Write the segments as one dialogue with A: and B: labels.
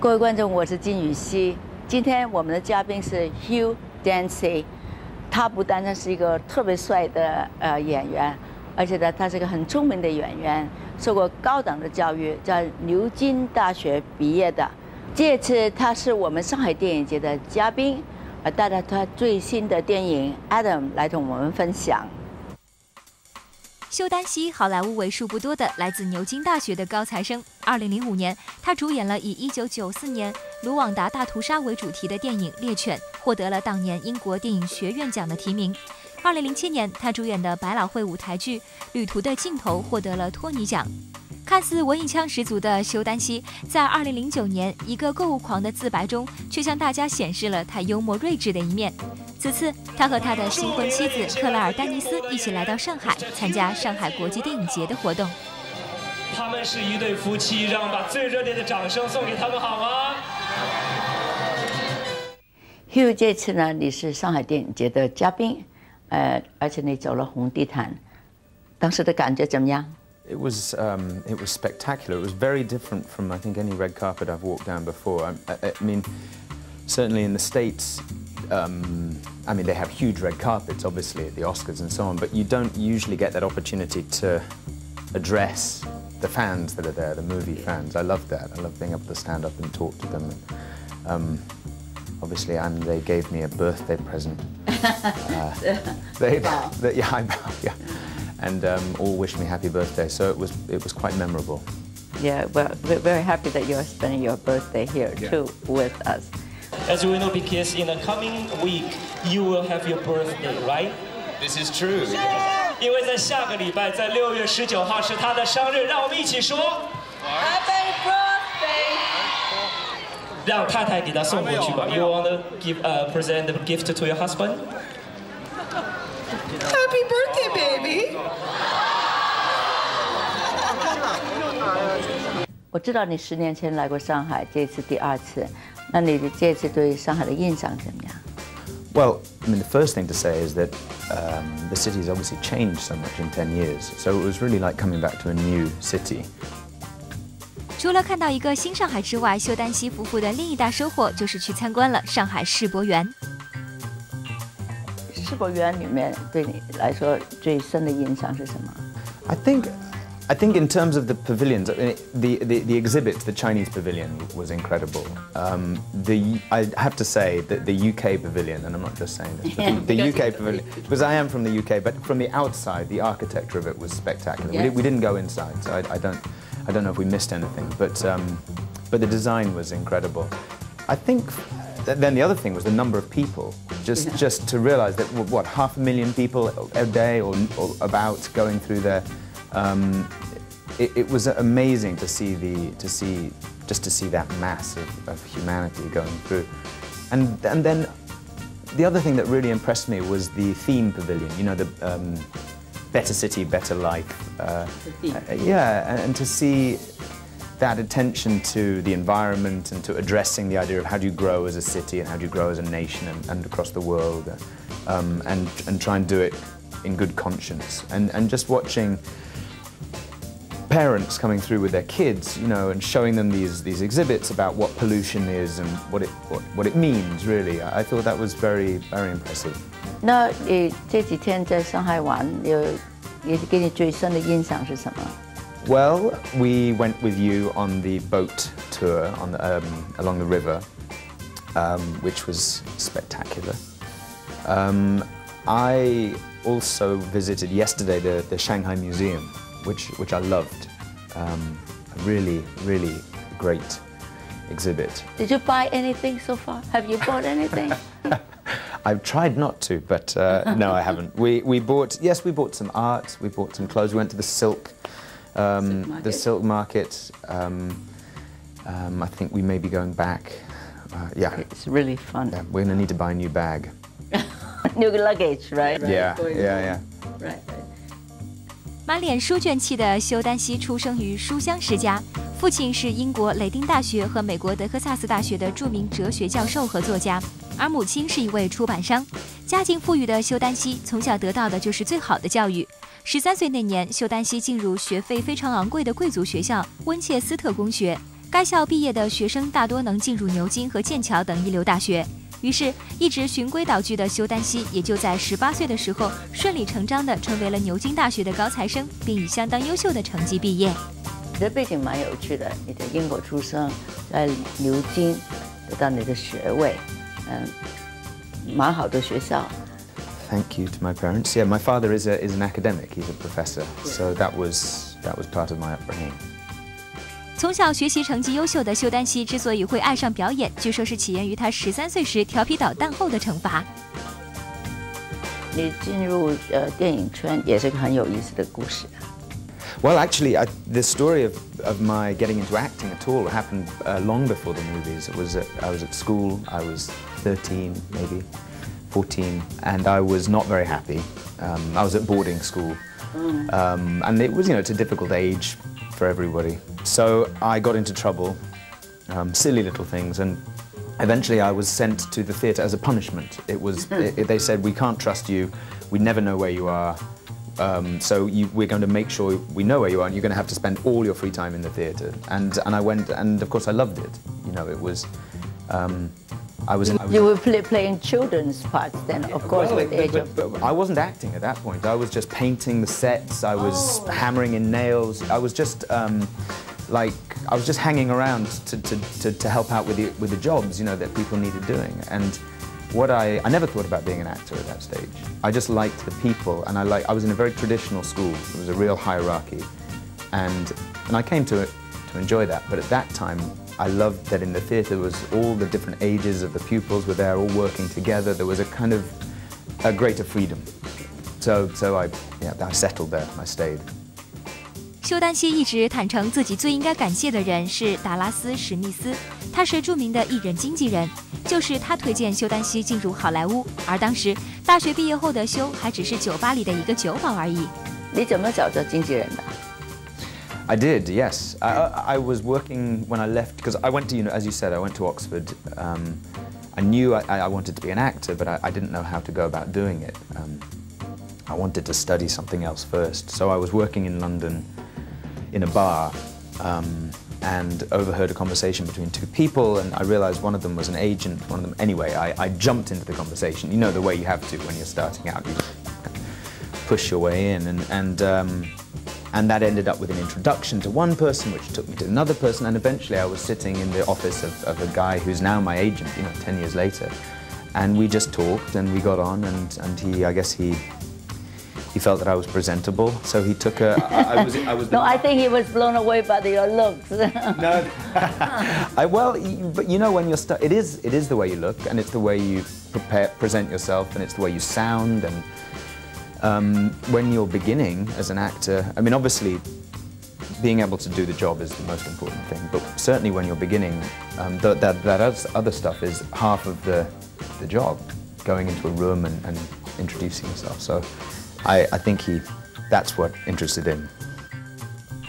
A: 各位观众，我是金宇熙。今天我们的嘉宾是 Hugh Dancy，他不单单是一个特别帅的呃演员，而且呢，他是个很聪明的演员，受过高等的教育，在牛津大学毕业的。这次他是我们上海电影节的嘉宾，呃，带着他最新的电影《Adam》来同我们分享。
B: 休丹西，好莱坞为数不多的来自牛津大学的高材生。二零零五年，他主演了以一九九四年卢旺达大屠杀为主题的电影《猎犬》，获得了当年英国电影学院奖的提名。二零零七年，他主演的百老汇舞台剧《旅途的尽头》获得了托尼奖。看似文艺腔十足的休丹西，在二零零九年一个购物狂的自白中，却向大家显示了他幽默睿智的一面。此次，他和他的新婚妻子克莱尔·丹尼斯一起来到上海，参加上海国际电影节的活动。
C: 他们是一对夫妻，让我们把最热烈的掌声送给他们，好吗
A: ？Hugh，这次呢，你是上海电影节的嘉宾，呃，而且你走了红地毯，当时的感觉怎么样
D: ？It was um, it was spectacular. It was very different from I think any red carpet I've walked down before. I, I, I mean, certainly in the states, um, I mean they have huge red carpets, obviously at the Oscars and so on, but you don't usually get that opportunity to address the fans that are there, the movie fans. I love that. I love being able to stand up and talk to them. And, um, obviously, and they gave me a birthday present. uh, they, they, yeah, I bow, yeah and um, all wished me happy birthday. So it was it was quite memorable.
A: Yeah, well, we're very happy that you're spending your birthday here yeah. too with us.
C: As we know, because in the coming week you will have your birthday, right?
D: This is true.
C: 因为在下个礼拜，在六月十九号是他的生日，让我们一起说
A: Happy birthday！
C: 让太太给他送过去吧。You want to give uh, present the gift to your husband?
E: Happy birthday, baby！
A: 我知道你十年前来过上海，这次第二次， 那你的这次对上海的印象怎么样
D: ？Well, I mean, the first thing to say is that um, the city has obviously changed so much in 10 years. So it was really like coming back to a new city.
B: 除了看到一个新上海之外，修丹西夫妇的另一大收获就是去参观了上海世博园。
A: 世博园里面对你来说最深的印象是什么
D: ？I think I think in terms of the pavilions, the, the, the exhibit, the Chinese pavilion was incredible. Um, the, I have to say that the UK pavilion, and I'm not just saying this, the, the UK pavilion, because I am from the UK, but from the outside, the architecture of it was spectacular. Yes. We, we, didn't go inside, so I, I, don't, I don't know if we missed anything, but, um, but the design was incredible. I think then the other thing was the number of people. Just, yeah. just to realise that what half a million people a day or, or about going through there. Um, it, it, was amazing to see the to see just to see that mass of, of humanity going through, and and then the other thing that really impressed me was the theme pavilion. You know the um, better city, better life. Uh, uh, yeah, and, and to see that attention to the environment and to addressing the idea of how do you grow as a city and how do you grow as a nation and, and across the world um, and, and try and do it in good conscience. And, and just watching parents coming through with their kids, you know, and showing them these, these exhibits about what pollution is and what it, what, what it means, really. I thought that was very, very impressive.
A: 那你这几天在上海玩，有也给你最深的印象是什么？
D: well, we went with you on the boat tour on the, um, along the river, um, which was spectacular. Um, I also visited yesterday the, the Shanghai Museum, which, which I loved. Um, a really, really great exhibit.
A: Did you buy anything so far? Have you bought anything?
D: I've tried not to, but uh, no, I haven't. We, we bought, yes, we bought some art, we bought some clothes, we went to the Silk um, silk the silk market. Um, um, I think we may be going back. Uh, yeah.
A: It's really fun.
D: Yeah, we're going to need to buy a new bag.
A: new luggage, right?
D: Yeah, yeah, yeah.
A: Right, right.
B: 满脸书卷气的休丹西出生于书香世家，父亲是英国雷丁大学和美国德克萨斯大学的著名哲学教授和作家，而母亲是一位出版商。家境富裕的休丹西从小得到的就是最好的教育。十三岁那年，休丹西进入学费非常昂贵的贵族学校温切斯特公学。该校毕业的学生大多能进入牛津和剑桥等一流大学。于是，一直循规蹈矩的修丹西也就在十八岁的时候顺理成章地成为了牛津大学的高材生，并以相当优秀的成绩毕业。
A: 你的背景蛮有趣的，你的英国出生，在牛津得到你的学位，嗯，蛮好的学校。
D: Thank you to my parents. Yeah, my father is a is an academic. He's a professor, so that was that was part of my upbringing.
B: 从小学习成绩优秀的休丹西之所以会爱上表演，据说是起源于她十三岁时调皮捣蛋后的惩罚。
A: 你进入呃电影圈也是个很有意思的故事。
D: Well, actually, I, the story of, of my getting into acting at all happened uh, long before the movies. It was at, I was at school, I was 13, maybe 14, and I was not very happy. Um, I was at boarding school, mm. um, and it was, you know, it's a difficult age for everybody. So I got into trouble, um, silly little things, and eventually I was sent to the theatre as a punishment. It was, it, they said, we can't trust you, we never know where you are, um, so you, we're going to make sure we know where you are, and you're going to have to spend all your free time in the theatre. And, and I went, and of course I loved it. You know, it was, um, I was, I was
A: You were play, playing children's parts then, of course,
D: well,
A: with the age
D: but, but, but I wasn't acting at that point. I was just painting the sets. I was hammering in nails. I was just um, like I was just hanging around to, to, to, to help out with the with the jobs, you know, that people needed doing. And what I I never thought about being an actor at that stage. I just liked the people, and I like I was in a very traditional school. There was a real hierarchy, and and I came to it to enjoy that. But at that time, I loved that in the theatre was all the different ages of the pupils were there, all working together. There was a kind of a greater freedom. So so I yeah I settled there. I stayed.
B: 休丹西一直坦诚自己最应该感谢的人是达拉斯·史密斯，他是著名的艺人经纪人，就是他推荐休丹西进入好莱坞。而当时大学毕业后的休还只是酒吧里的一个酒保而已。
A: 你怎么找着经纪人的？
D: I did, yes. I, I, was working when I left because I went to, you know, as you said, I went to Oxford. Um, I knew I, I wanted to be an actor, but I, I didn't know how to go about doing it. Um, I wanted to study something else first, so I was working in London in a bar um, and overheard a conversation between two people, and I realized one of them was an agent. One of them, anyway, I, I jumped into the conversation. You know the way you have to when you're starting out. You push your way in, and and um, and that ended up with an introduction to one person, which took me to another person, and eventually I was sitting in the office of, of a guy who's now my agent. You know, ten years later, and we just talked and we got on, and and he, I guess he. He felt that I was presentable, so he took a. I, I was. I was.
A: No, I think he was blown away by your uh, looks.
D: no. I, well, you, but you know when you're stuck, it is it is the way you look, and it's the way you prepare, present yourself, and it's the way you sound, and um, when you're beginning as an actor, I mean, obviously, being able to do the job is the most important thing. But certainly when you're beginning, um, th- that that oth- other stuff is half of the the job, going into a room and, and introducing yourself. So, I, I think he, that's what interested him.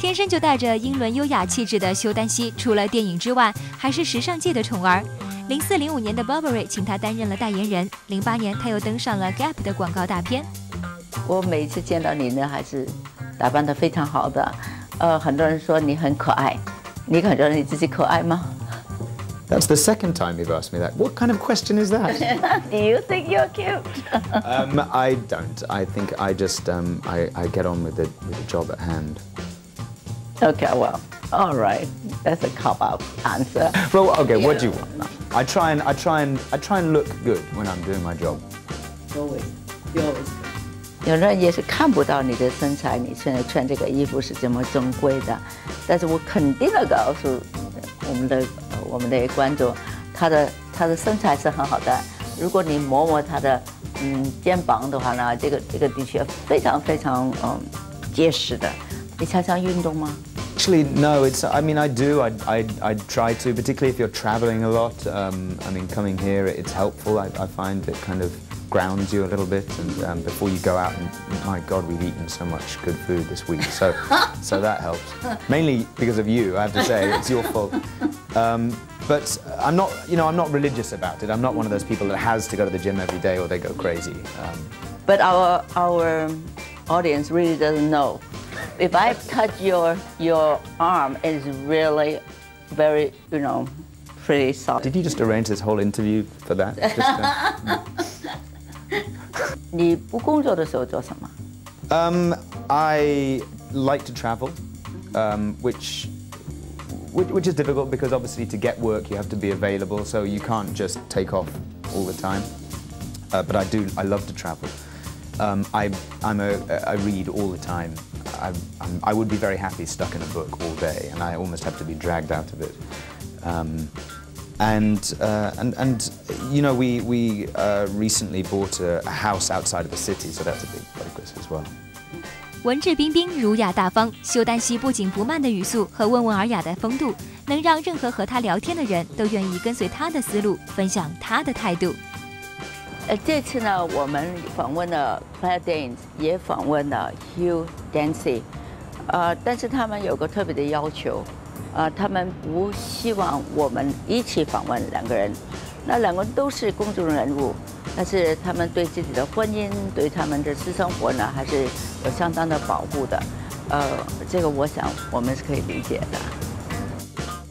B: 天生就带着英伦优雅气质的休丹西，除了电影之外，还是时尚界的宠儿。零四零五年的 Burberry 请他担任了代言人，零八年他又登上了 Gap 的广告大片。
A: 我每一次见到你呢，还是打扮得非常好的。呃，很多人说你很可爱，你感觉你自己可爱吗
D: That's the second time you've asked me that. What kind of question is that?
A: ？Do you think you're cute?
D: um, I don't. I think I just um, I, I get on with the, with the job at hand.
A: Okay, well, all right. That's a cop out answer.
D: Well, okay. What do you want? No. I try and I try and I try and look good when I'm doing my job.
A: Always, you always. 有人也是看不到你的身材，你现在穿这个衣服是这么正规的，但是我肯定的告诉我们的我们的观众，他的他的身材是很好的。如果你摸摸他的嗯肩膀的话呢，这个这个的确非常非常嗯结实的。你常常运动吗
D: ？Actually, no. It's. I mean, I do. I I I try to, particularly if you're traveling a lot. Um, I mean, coming here, it's helpful. I, I find it kind of grounds you a little bit, and um, before you go out, and my God, we've eaten so much good food this week. So, so that helps. Mainly because of you, I have to say. It's your fault. Um, but I'm not. You know, I'm not religious about it. I'm not one of those people that has to go to the gym every day or they go crazy. Um,
A: But our our audience really doesn't know. If I touch your your arm, it's really very, you know, pretty soft
D: Did you just arrange this whole interview for that? Just, uh,
A: 你不工作的时候做什么？
D: Um, I like to travel, um, which, which which is difficult because obviously to get work you have to be available, so you can't just take off all the time. Uh, but I do. I love to travel. Um, I I'm a I read all the time. I I'm, I would be very happy stuck in a book all day, and I almost have to be dragged out of it. Um, and, uh, and, and, you know, we, we uh, recently bought a, a house outside of the city, so that's a big focus as well.
B: 文质彬彬、儒雅大方，修丹西不紧不慢的语速和温文尔雅的风度，能让任何和他聊天的人都愿意跟随他的思路，分享他的态度。
A: 呃，这次呢，我们访问了 Claire Danes，也访问了 Hugh Dancy，呃，但是他们有个特别的要求，呃，他们不希望我们一起访问两个人，那两个人都是公众人物，但是他们对自己的婚姻、对他们的私生活呢，还是有相当的保护的，呃，这个我想我们是可以理解的。